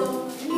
Lord.